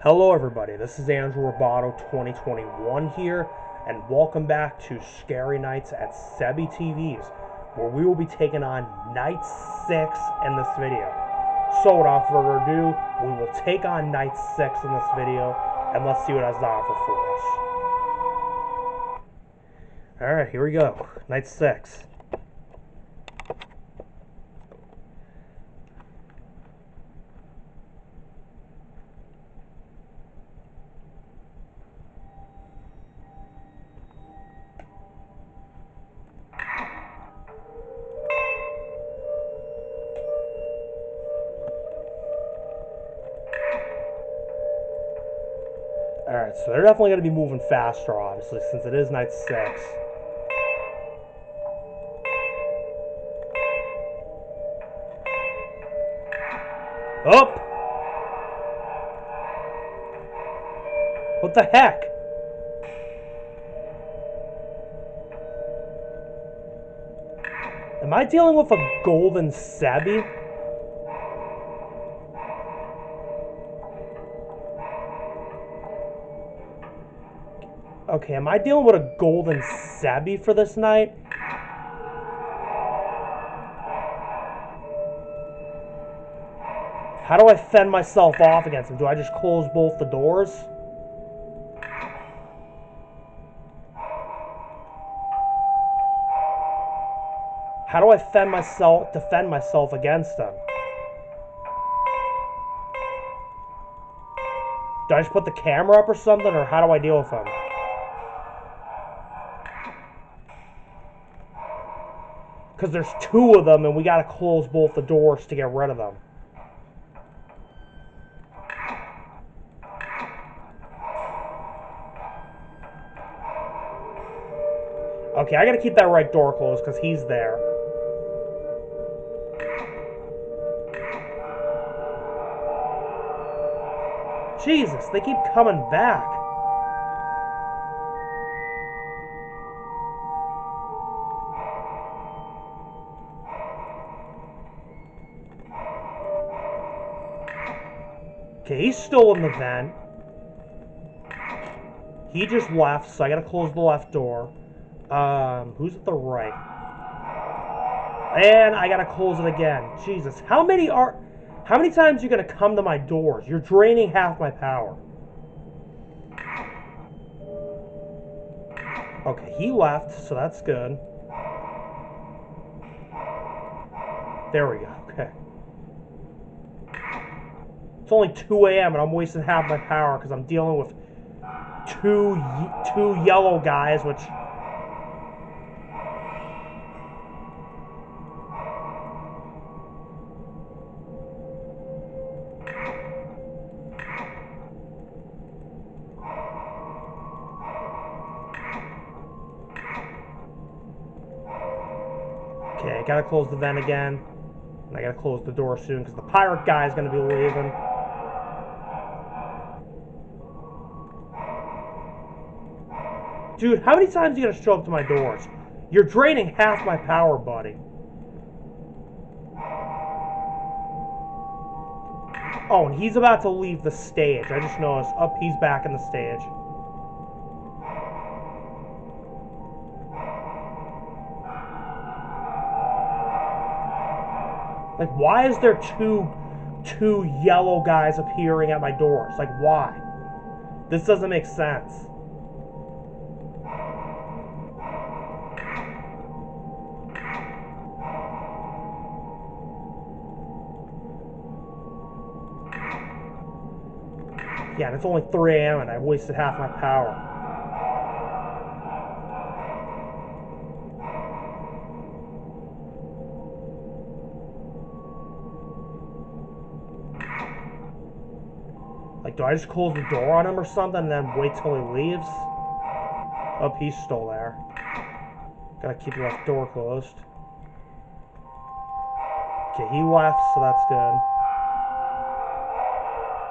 Hello, everybody. This is Andrew Ribaudo 2021 here, and welcome back to Scary Nights at Sebi TVs, where we will be taking on Night 6 in this video. So, without further ado, we will take on Night 6 in this video, and let's see what has to offer for us. Alright, here we go. Night 6. Alright, so they're definitely going to be moving faster, obviously, since it is night six. Up! What the heck? Am I dealing with a golden Sebi? Okay, am I dealing with a golden Sebi for this night? How do I fend myself off against him? Do I just close both the doors? How do I fend myself defend myself against him? Do I just put the camera up or something, or how do I deal with him? Because there's two of them, and we gotta close both the doors to get rid of them. Okay, I gotta keep that right door closed because he's there. Jesus, they keep coming back. Okay, he's still in the vent. He just left, so I gotta close the left door. Um, who's at the right? And I gotta close it again. Jesus, how many are... How many times are you gonna come to my doors? You're draining half my power. Okay, he left, so that's good. There we go, okay. It's only 2 a.m. and I'm wasting half my power because I'm dealing with two two yellow guys, which Okay, I gotta close the vent again. And I gotta close the door soon because the pirate guy is gonna be leaving. Dude, how many times are you gonna show up to my doors? You're draining half my power, buddy. Oh, and he's about to leave the stage. I just noticed. Up, he's back in the stage. Like, why is there two two yellow guys appearing at my doors? Like, why? This doesn't make sense. Yeah, it's only 3 a.m. and I've wasted half my power. Like, do I just close the door on him or something and then wait till he leaves? Oh, he's still there. Gotta keep the left door closed. Okay, he left, so that's good.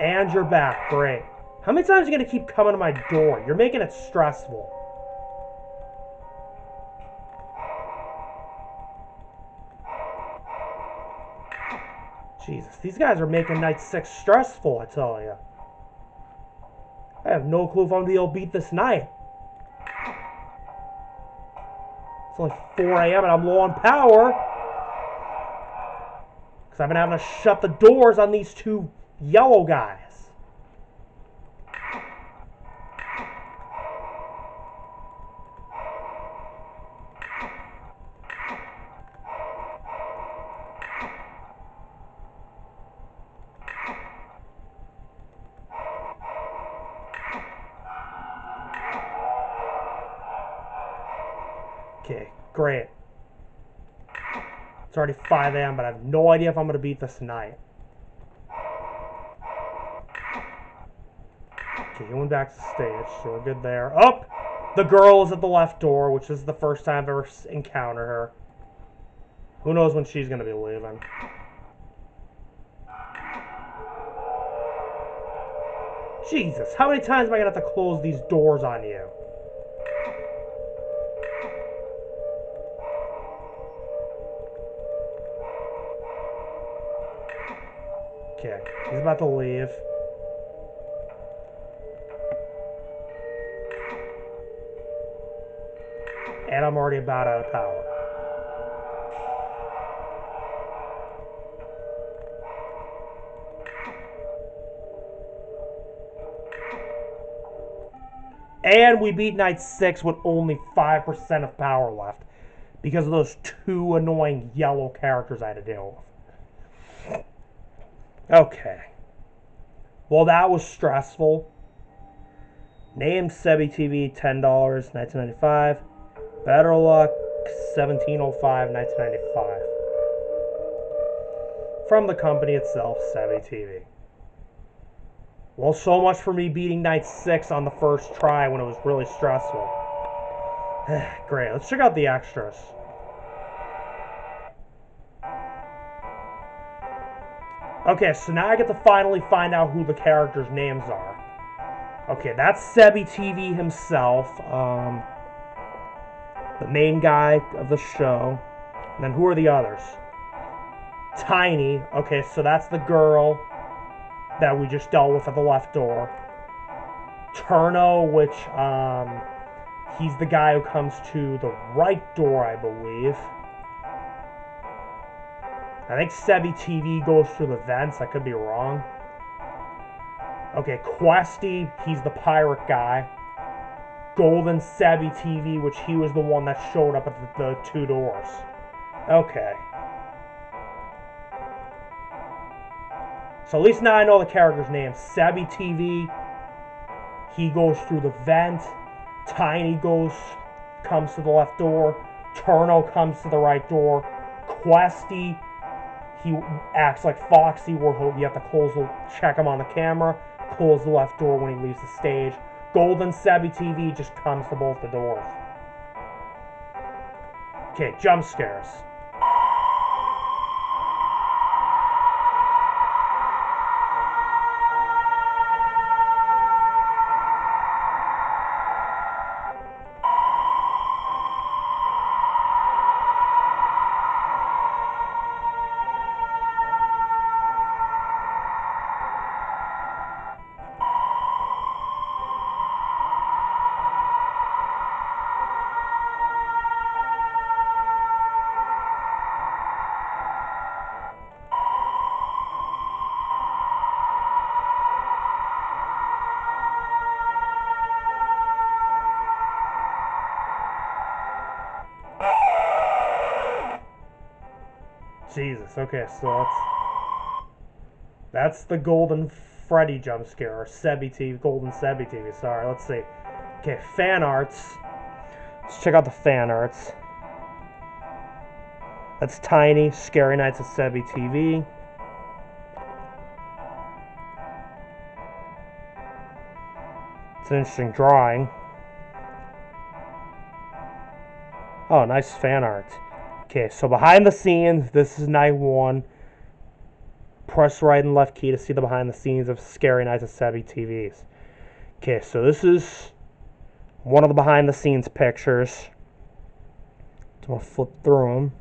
And you're back. Great. How many times are you going to keep coming to my door? You're making it stressful. Jesus, these guys are making night six stressful, I tell you. I have no clue if I'm going to be able to beat this night. It's only 4 a.m. and I'm low on power. Because I've been having to shut the doors on these two yellow guys. Okay, great. It's already 5 a.m., but I have no idea if I'm going to beat this tonight. He went back to stage, so we're good there. Up! Oh, the girl is at the left door, which is the first time I've ever encountered her. Who knows when she's going to be leaving. Jesus, how many times am I going to have to close these doors on you? Okay, he's about to leave. And I'm already about out of power. And we beat Night 6 with only 5% of power left because of those two annoying yellow characters I had to deal with. Okay. Well, that was stressful. Name Sebi TV, $10, 1995. Better Luck, 1705, 1995. From the company itself, Sebi TV. Well, so much for me beating Night 6 on the first try when it was really stressful. Great, let's check out the extras. Okay, so now I get to finally find out who the characters' names are. Okay, that's Sebi TV himself, um, the main guy of the show. And then who are the others? Tiny. Okay, so that's the girl that we just dealt with at the left door. Turno, which, um, he's the guy who comes to the right door, I believe. I think Sebi TV goes through the vents. I could be wrong. Okay, Questy, he's the pirate guy. Golden Sebi TV, which he was the one that showed up at the, the two doors. Okay. So at least now I know the character's name. Sebi TV, he goes through the vent. Tiny goes, comes to the left door. Turno comes to the right door. Questy he acts like Foxy, where you have to close the, check him on the camera, close the left door when he leaves the stage. Golden Sebi TV just comes to both the doors. Okay, jump scares. Jesus. Okay, so that's that's the Golden Freddy jump scare or Sebi TV, Golden Sebi TV. Sorry. Let's see. Okay, fan arts. Let's check out the fan arts. That's Tiny, Scary Nights at Sebi TV. It's an interesting drawing. Oh, nice fan art. Okay, so behind the scenes, this is night one. Press right and left key to see the behind the scenes of Scary Nights at Sebi TVs. Okay, so this is one of the behind the scenes pictures. I'm going to flip through them.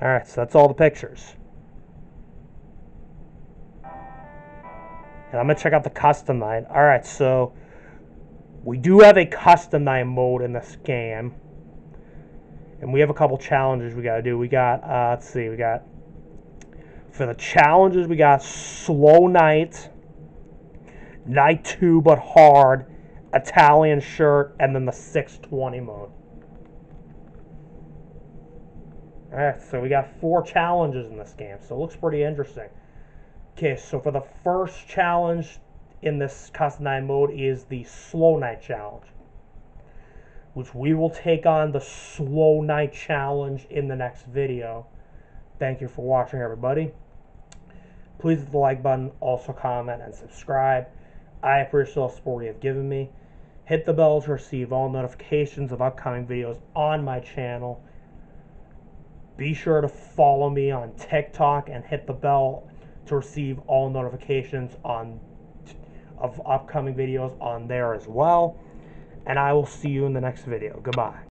Alright, so that's all the pictures. And I'm going to check out the custom night. Alright, so we do have a custom night mode in this game. And we have a couple challenges we got to do. We got, uh, let's see, we got, for the challenges, we got Slow Night, Night 2 but hard, Italian shirt, and then the 620 mode. Alright, so we got four challenges in this game, so it looks pretty interesting. Okay, so for the first challenge in this custom night mode is the slow night challenge. Which we will take on the slow night challenge in the next video. Thank you for watching everybody. Please hit the like button, also comment and subscribe. I appreciate all the support you have given me. Hit the bell to receive all notifications of upcoming videos on my channel. Be sure to follow me on TikTok and hit the bell to receive all notifications on of upcoming videos on there as well. And I will see you in the next video. Goodbye.